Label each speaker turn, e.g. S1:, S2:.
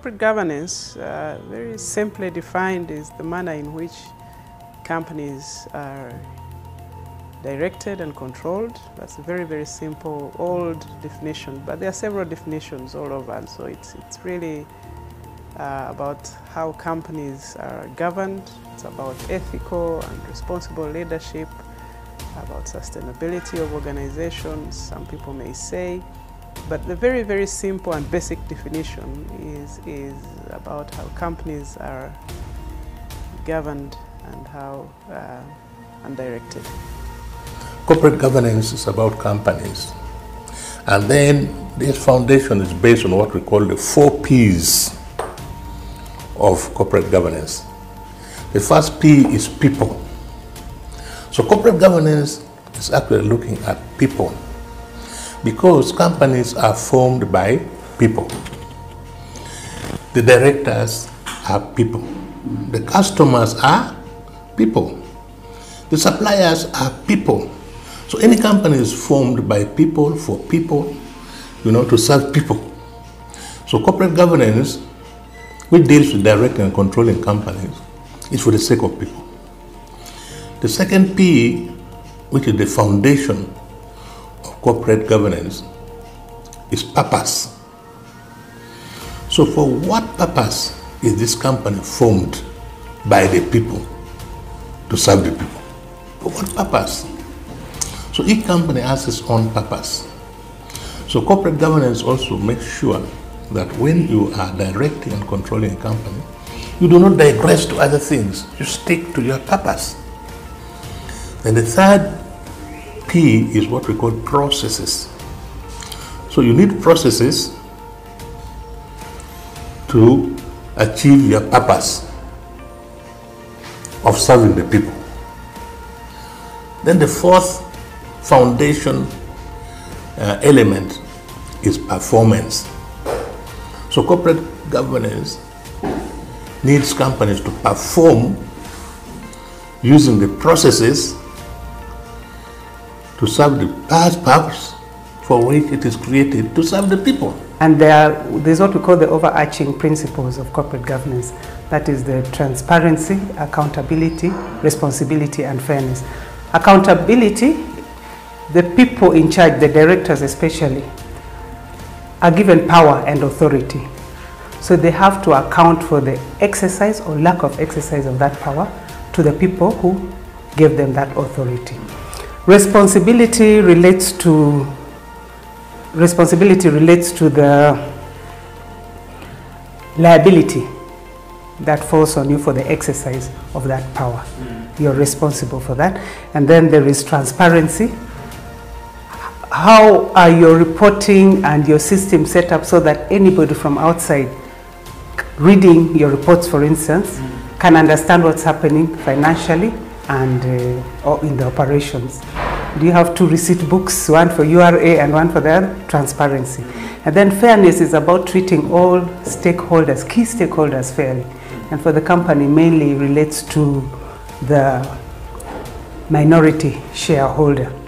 S1: corporate governance, uh, very simply defined, is the manner in which companies are directed and controlled. That's a very, very simple, old definition, but there are several definitions all over, and so it's, it's really uh, about how companies are governed. It's about ethical and responsible leadership, about sustainability of organizations, some people may say. But the very, very simple and basic definition is, is about how companies are governed and how uh, and directed.
S2: Corporate governance is about companies. And then this foundation is based on what we call the four P's of corporate governance. The first P is people. So corporate governance is actually looking at people because companies are formed by people. The directors are people. The customers are people. The suppliers are people. So any company is formed by people, for people, you know, to serve people. So corporate governance, which deals with directing and controlling companies, is for the sake of people. The second P, which is the foundation corporate governance, is purpose. So for what purpose is this company formed by the people to serve the people? For what purpose? So each company has its own purpose. So corporate governance also makes sure that when you are directing and controlling a company, you do not digress to other things. You stick to your purpose. And the third P is what we call processes. So you need processes to achieve your purpose of serving the people. Then the fourth foundation uh, element is performance. So corporate governance needs companies to perform using the processes to serve the past purpose for which it is created to serve the people.
S1: And there are, there's what we call the overarching principles of corporate governance. That is the transparency, accountability, responsibility, and fairness. Accountability, the people in charge, the directors especially, are given power and authority. So they have to account for the exercise or lack of exercise of that power to the people who gave them that authority. Responsibility relates to responsibility relates to the liability that falls on you for the exercise of that power. Mm. You're responsible for that. And then there is transparency. How are your reporting and your system set up so that anybody from outside reading your reports, for instance, mm. can understand what's happening financially and uh, or in the operations. Do you have two receipt books, one for URA and one for the transparency? And then fairness is about treating all stakeholders, key stakeholders fairly. And for the company mainly relates to the minority shareholder.